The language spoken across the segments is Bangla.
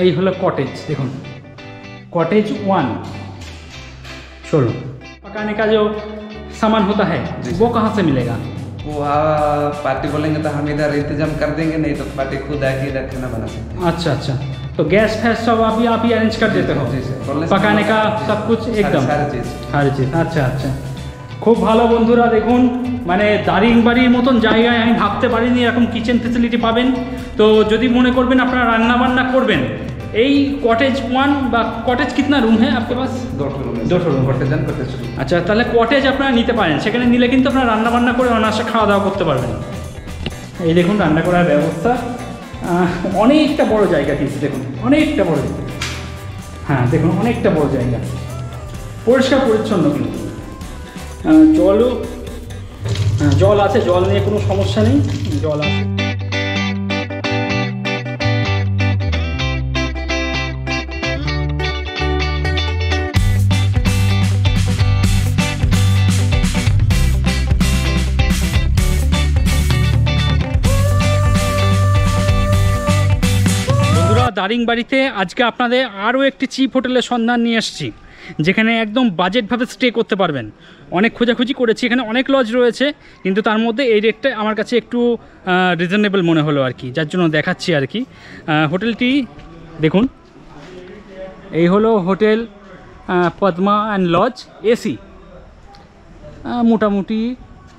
এই হলো কটেজ দেখুন कॉटेज वन छोड़ो पकाने का जो सामान होता है वो कहाँ से मिलेगा वहाँ पार्टी बोलेंगे तो हम इधर इंतजाम कर देंगे नहीं तो पार्टी खुद आके इधर खाना बना सकते हैं अच्छा अच्छा तो गैस फैस सब अभी आप ही अरेंज कर देते हो जी सर बोलने से पकाने का जी, सब कुछ सारी- एकदम सारी चीज़ সারি চিজ আচ্ছা আচ্ছা খুব ভালো বন্ধুরা দেখুন মানে দারিংবাড়ির মতন জায়গায় আমি ভাবতে পারিনি এরকম কিচেন ফেসিলিটি পাবেন তো যদি মনে করবেন আপনারা রান্না বান্না করবেন এই কটেজ ওয়ান বা কটেজ কিতনা রুম হ্যাঁ আপনার পাস दो ठो रूम दो ठो room। कॉटेजन कॉटेज रूम আচ্ছা তাহলে কটেজ আপনারা নিতে পারেন সেখানে নিলে কিন্তু আপনারা রান্না বান্না করে অনায়াসে খাওয়া দাওয়া করতে পারবেন এই দেখুন রান্না করার ব্যবস্থা আহ, অনেকটা বড় জায়গা কিন্তু দেখুন অনেকটা বড় জায়গা হ্যাঁ দেখুন অনেকটা বড় জায়গা পরিষ্কার পরিচ্ছন্ন কিন্তু আহ, জলও হ্যাঁ, জল আছে জল নিয়ে কোনো সমস্যা নেই জল আছে দারিংবাড়িতে আজকে আপনাদের আরও একটি চিপ হোটেলের সন্ধান নিয়ে এসেছি, যেখানে একদম বাজেটভাবে স্টে করতে পারবেন। অনেক খোঁজাখুঁজি করেছি, এখানে অনেক লজ রয়েছে, কিন্তু তার মধ্যে এই রেটটা আমার কাছে একটু রিজনেবল মনে হলো আর কি, যার জন্য দেখাচ্ছি আর কি। হোটেলটি, দেখুন, এই হলো hotel Padma and lodge AC মোটামুটি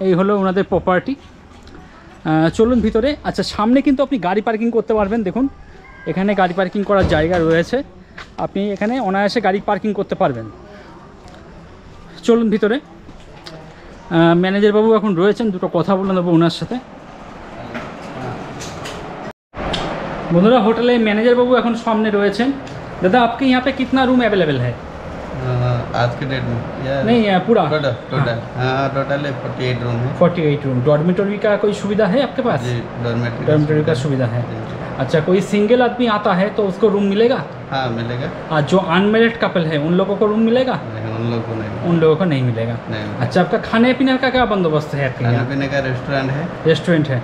এই হলো ওনাদের প্রপার্টি চলুন ভিতরে। আচ্ছা সামনে কিন্তু আপনি গাড়ি পার্কিং করতে পারবেন, দেখুন। এখানে গাড়ি পার্কিং করার জায়গা রয়েছে আপনি এখানে অনায়াসে গাড়ি পার্কিং করতে পারবেন চলুন ভিতরে আহ, ম্যানেজার বাবু এখন রয়েছেন দুটো কথা বলে নেবো ওনার সাথে বন্ধুরা হোটেলে ম্যানেজার বাবু এখন সামনে রয়েছেন দাদা आपके यहाँ पे कितना रूम अवेलेबल है आज के डेट में या नहीं अ, पूरा टोटल टोटल हाँ टोटल है फोर्टी एट रूम है फोर्टी एट रूम डॉर्मेटरी का कोई सुविधा है आपके पास जी डॉर्मेटरी डॉर्मेटरी का सुविधा है जी, जी। अच्छा कोई सिंगल आदमी आता है तो उसको रूम मिलेगा? हाँ मिलेगा। और जो अनमेरिड कपल है उन लोगों को रूम मिलेगा? लेकिन उन लोग को नहीं। उन लोगों को नहीं मिलेगा। नहीं। अच्छा आपका खाने पीने का क्या बंदोबस्त है खाने पीने का रेस्टोरेंट है। रेस्टोरेंट है।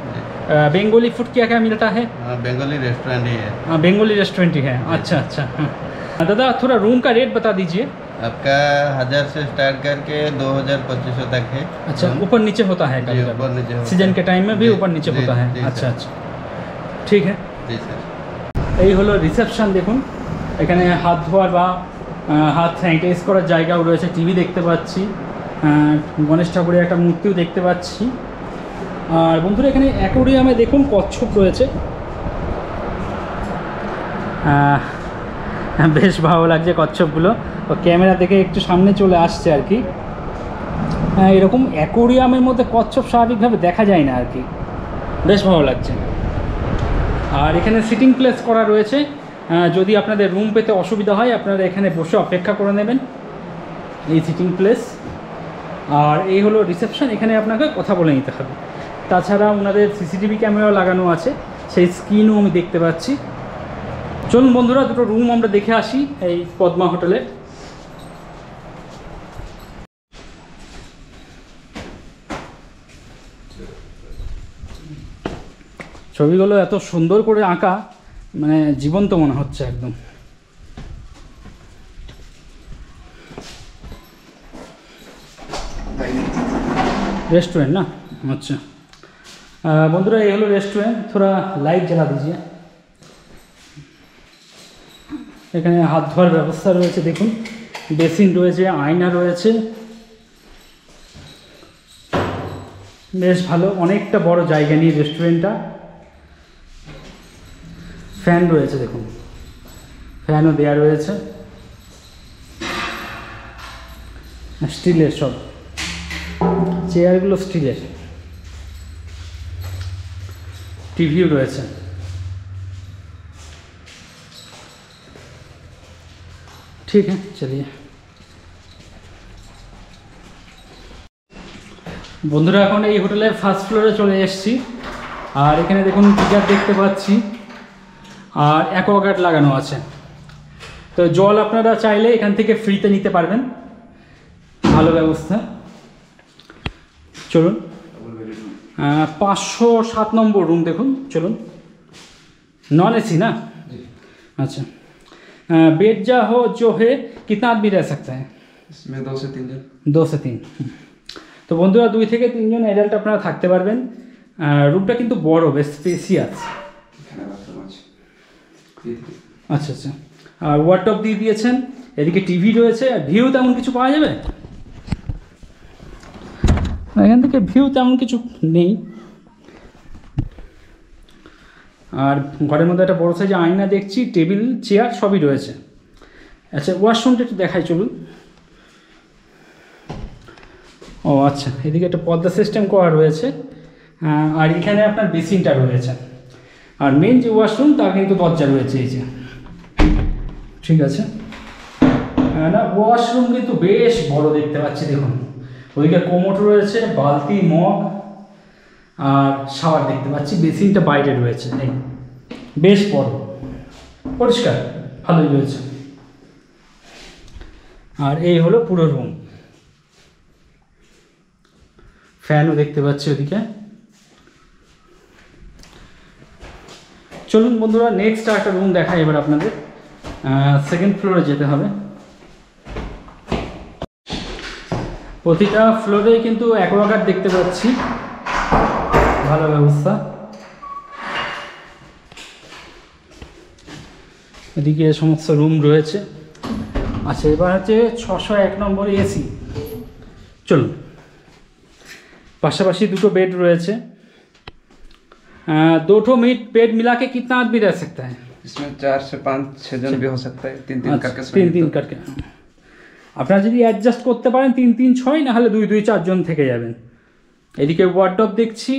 बेंगोली फ़ूड क्या क्या मिलता है? हाँ, बंगाली रेस्टोरेंट ही है। हाँ, बेंगोली रेस्टोरेंट ही है। अच्छा अच्छा। हाँ। दादा थोड़ा रूम का रेट बता दीजिए। आपका हज़ार से स्टार्ट करके दो हज़ार पच्चीस सौ तक है। अच्छा ऊपर नीचे होता है ऊपर नीचे सीज़न के टाइम में भी ऊपर नीचे होता है। अच्छा अच्छा। ठीक है। এই হলো রিসেপশন দেখুন। এখানে হাত ধোয়ার বা হাত স্যানিটাইজ করার জায়গাও রয়েছে টিভি দেখতে পাচ্ছি। গণেশ ঠাকুরের একটা মূর্তিও দেখতে পাচ্ছি। আর বন্ধুরা, এখানে অ্যাকোরিয়ামে দেখুন কচ্ছপ রয়েছে। বেশ ভালো লাগছে কচ্ছপগুলো। ক্যামেরা থেকে একটু সামনে চলে আসছে আর কি। এরকম অ্যাকোরিয়ামের মধ্যে কচ্ছপ স্বাভাবিকভাবে দেখা যায় না আর কি। বেশ ভালো লাগছে। আর এখানে সিটিং প্লেস করা রয়েছে। যদি আপনাদের রুম পেতে অসুবিধা হয়, আপনারা এখানে বসে অপেক্ষা করে নেবেন। এই সিটিং প্লেস আর এই হলো রিসেপশন এখানে আপনাকে কথা বলে নিতে হবে। তাছাড়া ওনাদের সিসিটিভি ক্যামেরাও লাগানো আছে। সেই স্ক্রিনও আমি দেখতে পাচ্ছি। চলুন বন্ধুরা, দুটো রুম আমরা দেখে আসি এই পদ্মা হোটেলে। ছবিগুলো এত সুন্দর করে আঁকা মানে জীবন্ত মনে হচ্ছে একদম रेस्टोरेंट ना अच्छा अ, बंधुरा ये हलो रेस्टोरेंट थोड़ा लाइट जला दीजिए এখানে হাত ধোয়ার ব্যবস্থা রয়েছে দেখুন বেসিন রয়েছে আয়না রয়েছে বেশ ভালো অনেকটা বড় জায়গা নিয়ে রেস্টুরেন্টটা ফ্যান রয়েছে, দেখুন। ফ্যানও দেয়া রয়েছে। স্টিলের সব। চেয়ারগুলো স্টিলের। টিভিও রয়েছে। ঠিক আছে, চলিয়ে। বন্ধুরা, এখন এই হোটেলের ফার্স্ট ফ্লোরে চলে এসেছি। আর এখানে দেখুন গিজার দেখতে পাচ্ছি। আর অ্যাকোয়াগার্ড লাগানো আছে তো জল আপনারা চাইলে এখান থেকে ফ্রিতে নিতে পারবেন ভালো ব্যবস্থা চলুন আহ, পাঁচশো সাত নম্বর রুম দেখুন চলুন নন এসি না আচ্ছা बेड जा हो जो है कितना आदमी रह सकता है इसमें दो से तीन जन দো সে তিন তো বন্ধুরা দুই থেকে তিনজন অ্যাডাল্ট আপনারা থাকতে পারবেন রুমটা কিন্তু বড় বেশ স্পেসিয়াস আচ্ছা আচ্ছা। আর ওয়ার্ডটপ দিয়ে দিয়েছেন, এদিকে টিভি রয়েছে, আর ভিউ তেমন কিছু পাওয়া যাবে? এখান থেকে ভিউ তেমন কিছু নেই। আর ঘরের মধ্যে একটা বড় সাইজে আয়না দেখছি টেবিল চেয়ার সবই রয়েছে। আচ্ছা ওয়াশরুমটা একটু দেখাই, চলুন। ও আচ্ছা এদিকে একটা পর্দা সিস্টেম করা রয়েছে। আর এখানে আপনার বেসিনটা রয়েছে। আর মেন যে ওয়াশরুম তার কিন্তু দরজা রয়েছে এই যে। ঠিক আছে? না ওয়াশরুম কিন্তু বেশ বড় দেখতে পাচ্ছি, দেখুন। ওইদিকে কোমোট রয়েছে, বালতি, মগ, আর শাওয়ার দেখতে পাচ্ছি, বেসিনটা বাইরে রয়েছে বেশ বড়। পরিষ্কার, ভালোই রয়েছে। আর এই হলো পুরো রুম ফ্যানও দেখতে পাচ্ছি ওদিকে। চলুন বন্ধুরা নেক্সট একটা রুম দেখাই এবার আপনাদের। সেকেন্ড ফ্লোরে যেতে হবে। প্রতিটা ফ্লোরে কিন্তু অ্যাকোয়াগার্ড দেখতে পাচ্ছি। ভালো ব্যবস্থা। এদিকে সমস্ত রুম রয়েছে। আচ্ছা এবার হচ্ছে ছশো এক নম্বর এসি চলুন। পাশাপাশি দুটো বেড রয়েছে। दो ठो मीट बेड मिला के कितना आदमी रह सकता है इसमें चार से पाँच छः जन भी हो सकता है तीन तीन আচ্ছা, करके তিন सोएंगे তিন तो। কাটকে আপনারা যদি অ্যাডজাস্ট করতে পারেন তিন তিন ছয় না হলে দুই দুই চারজন থেকে যাবেন এদিকে ওয়ার্ডপ দেখছি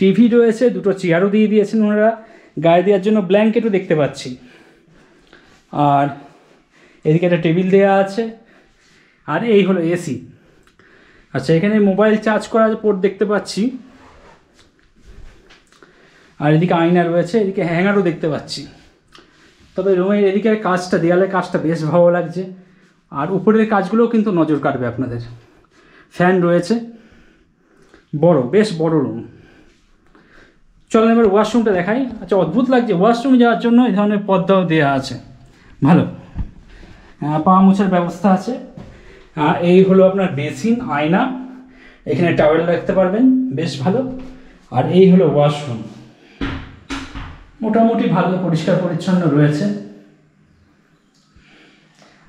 টিভি রয়েছে দুটো চেয়ারও দিয়ে দিয়েছেন ওনারা গায়ে দেওয়ার জন্য ব্ল্যাঙ্কেটও দেখতে পাচ্ছি আর এদিকে একটা টেবিল দেওয়া আছে আর এই হলো এসি আচ্ছা এখানে মোবাইল চার্জ করার পোর্ট দেখতে পাচ্ছি আর এদিকে আয়না রয়েছে, এদিকে হ্যাঙ্গারও দেখতে পাচ্ছি। তবে রুমের এদিকে কাজটা, দেয়ালের কাজটা বেশ ভালো লাগছে। আর উপরের কাজগুলোও কিন্তু নজর কাটবে আপনাদের। ফ্যান রয়েছে। বড়, বেশ বড় রুম চলেন এবার ওয়াশরুমটা দেখাই। আচ্ছা অদ্ভুত লাগছে ওয়াশরুমে যাওয়ার জন্য এই ধরনের পর্দাও দেওয়া আছে। ভালো। পা মোছার ব্যবস্থা আছে। এই হলো আপনার বেসিন, আয়না। এখানে টাওয়েল রাখতে পারবেন, বেশ ভালো। আর এই হলো ওয়াশরুম মোটামুটি ভালো পরিষ্কার পরিচ্ছন্ন রয়েছে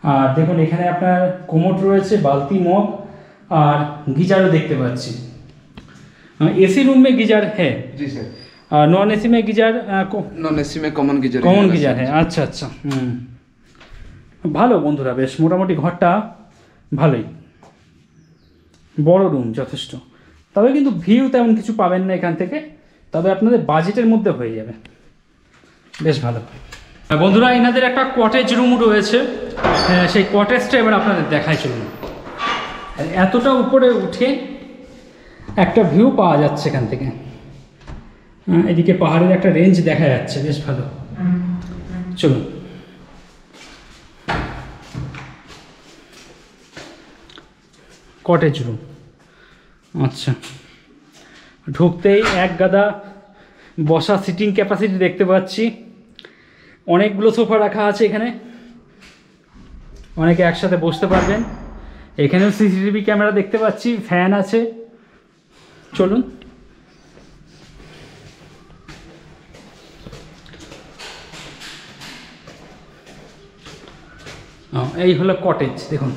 আর দেখুন এখানে আপনার কোমোট রয়েছে বালতি মগ আর গিজারও দেখতে পাচ্ছি এসি रूम में गीजर है जी सर नॉन एसी में गीजर नॉन एसी में कॉमन गीजर কমন গিজার হ্যাঁ আচ্ছা আচ্ছা হুম ভালো বন্ধুরা বেশ মোটামুটি ঘরটা ভালোই বড় রুম যথেষ্ট তবে কিন্তু ভিউ তেমন কিছু পাবেন না এখান থেকে তবে আপনাদের বাজেটের মধ্যে হয়ে যাবে বেশ ভালো। বন্ধুরা, এনাদের একটা কটেজ রুম রয়েছে। সেই কটেজটা এবার আপনাদের দেখাই চলুন। এতটা উপরে উঠে একটা ভিউ পাওয়া যাচ্ছে এখান থেকে। এদিকে পাহাড়ের একটা রেঞ্জ দেখা যাচ্ছে, বেশ ভালো। চলুন। কটেজ রুম আচ্ছা। ঢুকতেই এক গাদা বসা সিটিং ক্যাপাসিটি দেখতে পাচ্ছি। অনেকগুলো সোফা রাখা আছে এখানে। অনেকে একসাথে বসতে পারবেন। এখানেও সিসিটিভি ক্যামেরা দেখতে পাচ্ছি, ফ্যান আছে। চলুন। এই হলো কটেজ দেখুন।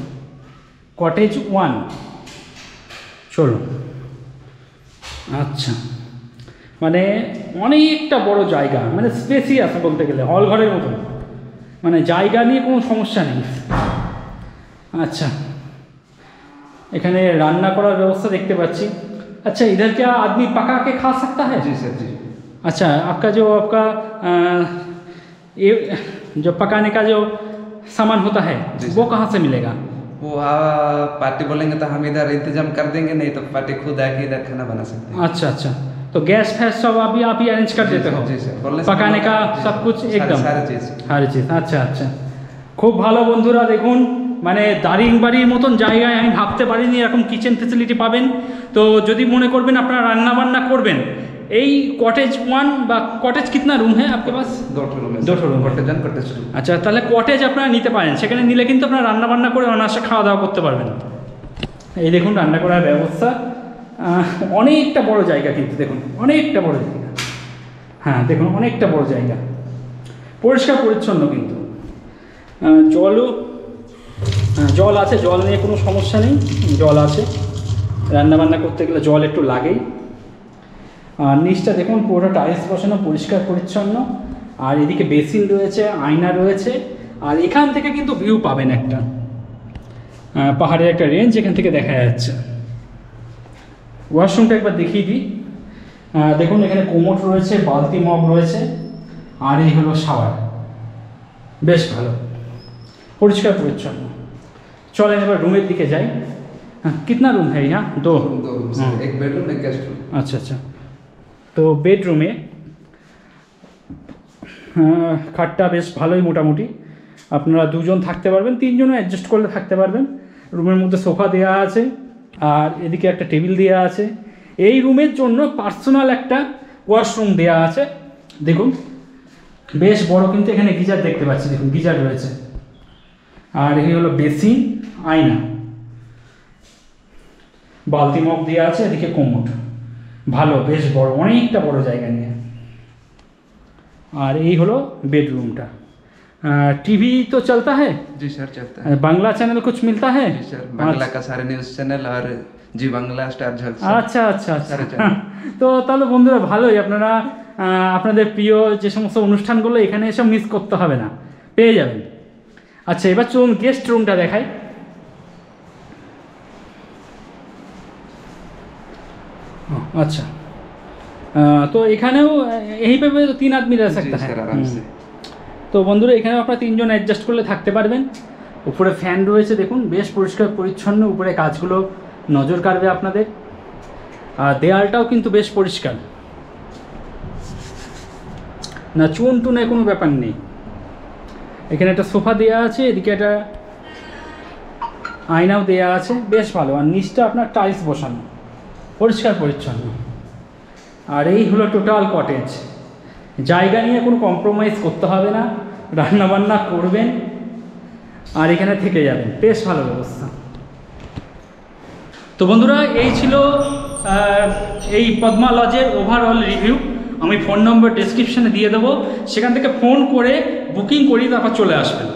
কটেজ ওয়ান চলুন। আচ্ছা। মানে অনেকটা বড় জায়গা মানে স্পেসিয়াস বলতে গেলে হল ঘরের মতন মানে জায়গা নিয়ে কোনো সমস্যা নেই আচ্ছা এখানে রান্না করার ব্যবস্থা দেখতে পাচ্ছি अच्छा इधर क्या आदमी पका के खा सकता है जी सर जी अच्छा आपका जो आपका अ, ये जो पकाने का जो सामान होता है जी वो सर। कहाँ से मिलेगा वो हाँ पार्टी बोलेंगे तो हम इधर इंतजाम कर देंगे नहीं तो पार्टी खुद आके इधर खाना बना सकते हैं अच्छा अच्छा तो गैस फैस सब अभी आप ही अरेंज कर देते हो। পাকানে কা সব কিছু একদম সারা চিজ আচ্ছা আচ্ছা খুব ভালো বন্ধুরা দেখুন মানে দারিং বাড়ির মতন জায়গায় আমি ভাবতে পারিনি এরকম কিচেন ফেসিলিটি পাবেন তো যদি মনে করবেন আপনারা রান্নাবান্না করবেন এই কটেজ ওয়ান বা কটেজ কিতনা রুম হ্যাঁ আপনার পাস দুটো রুম দুটো রুম কটেজ আচ্ছা তাহলে কটেজ আপনারা নিতে পারেন সেখানে নিলে কিন্তু আপনারা রান্নাবান্না করে অনায়াসে খাওয়া দাওয়া করতে পারবেন। এই দেখুন রান্না করার ব্যবস্থা। অনেকটা বড় জায়গা কিন্তু, দেখুন, অনেকটা বড় জায়গা। হ্যাঁ দেখুন, অনেকটা বড় জায়গা। পরিষ্কার, পরিচ্ছন্ন কিন্তু। জলও জল আছে, জল নিয়ে কোনো সমস্যা নেই, জল আছে। রান্নাবান্না করতে গেলে জল একটু লাগেই। আর নিচটা দেখুন, পুরোটা টাইলস বসানো, পরিষ্কার, পরিচ্ছন্ন। আর এদিকে বেসিন রয়েছে, আয়না রয়েছে। আর এখান থেকে কিন্তু ভিউ পাবেন একটা পাহাড়ের একটা রেঞ্জ এখান থেকে দেখা যাচ্ছে। ওয়াশরুমটা একবার দেখিয়ে দিই আহ, দেখুন এখানে কোমোট রয়েছে বালতি মগ রয়েছে আর এই হলো শাওয়ার বেশ ভালো পরিষ্কার পরিচ্ছন্ন চলেন এবার রুমের দিকে যাই হ্যাঁ কিতনা রুম হ্যাঁ ইহা দো दो रूम हाँ। एक बेडरूम एक गेस्ट रूम আচ্ছা আচ্ছা তো বেডরুমে আহ, খাটটা বেশ ভালোই মোটামুটি আপনারা দুজন থাকতে পারবেন তিনজনও অ্যাডজাস্ট করলে থাকতে পারবেন রুমের মধ্যে সোফা দেওয়া আছে আর এদিকে একটা টেবিল দেওয়া আছে। এই রুমের জন্য পার্সোনাল একটা ওয়াশরুম দেওয়া আছে। দেখুন, বেশ বড় কিন্তু এখানে গিজার দেখতে পাচ্ছি। দেখুন, গিজার রয়েছে। আর এই হলো বেসিন, আয়না। বালতি মগ দেওয়া আছে, এদিকে কোমোট ভালো, বেশ বড়, অনেকটা বড় জায়গা নিয়ে। আর এই হলো বেডরুমটা। टीवी तो चलता है जी सर चलता है बांग्ला चैनल कुछ मिलता है जी सर बांग्ला का सारे न्यूज चैनल और जी बांग्ला स्टार झलक सर। আচ্ছা আচ্ছা আচ্ছা সাড়ে চার। তো তাহলে বন্ধুরা ভালোই আপনারা আহ, আপনাদের প্রিয় যে সমস্ত অনুষ্ঠানগুলো এখানে এসব মিস করতে হবে না পেয়ে যাবেন আচ্ছা এবার চলুন গেস্ট রুমটা দেখাই ও, अच्छा अ, तो এখানেও यहीं पे भी तीन आदमी रह जी सकता है सर आराम से হুম। তো বন্ধুরা, এখানেও আপনারা তিনজন অ্যাডজাস্ট করলে থাকতে পারবেন। উপরে ফ্যান রয়েছে, দেখুন, বেশ পরিষ্কার, পরিচ্ছন্ন উপরে কাজগুলো নজর কাড়বে আপনাদের। আর দেয়ালটাও কিন্তু বেশ পরিষ্কার। না, চুন টুনে কোনো ব্যাপার নেই। এখানে একটা সোফা দেওয়া আছে, এদিকে একটা আয়নাও দেওয়া আছে, বেশ ভালো। আর নিচটা আপনার টাইলস বসানো, পরিষ্কার পরিচ্ছন্ন। আর এই হলো টোটাল কটেজ জায়গা নিয়ে কোনো কম্প্রোমাইজ করতে হবে না, রান্নাবান্না করবেন, আর এখানে থেকে যাবেন। বেশ ভালো ব্যবস্থা। তো বন্ধুরা, এই ছিল এই পদ্মা লজের ওভারঅল রিভিউ আমি ফোন নম্বর ডিসক্রিপশানে দিয়ে দেবো। সেখান থেকে ফোন করে বুকিং করিয়ে তারপর চলে আসবেন।